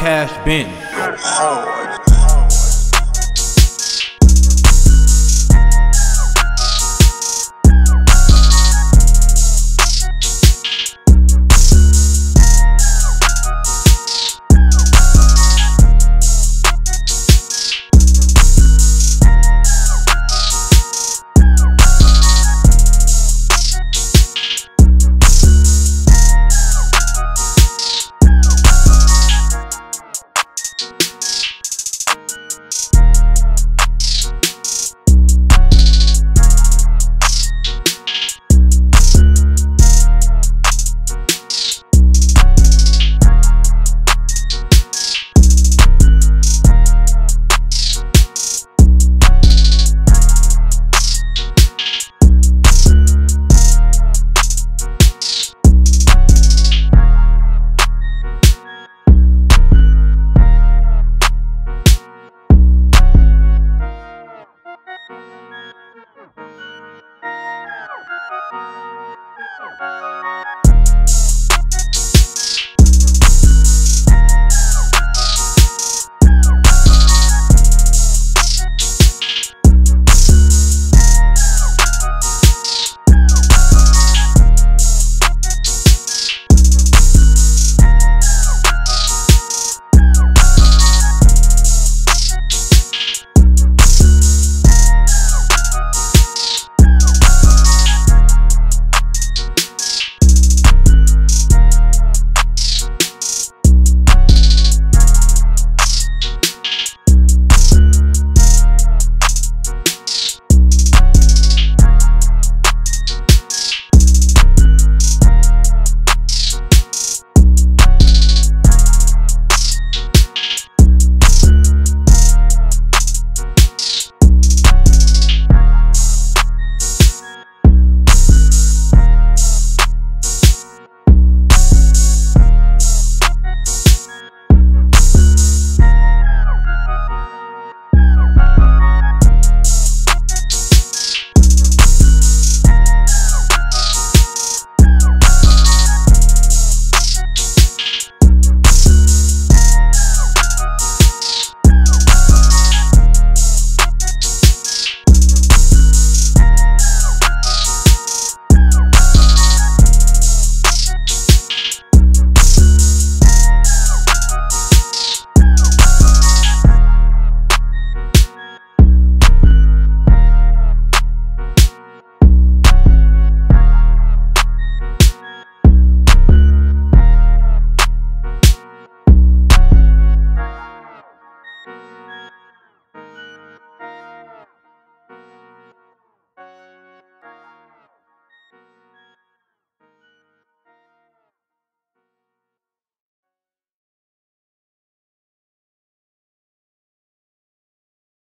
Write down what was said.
Cash bin.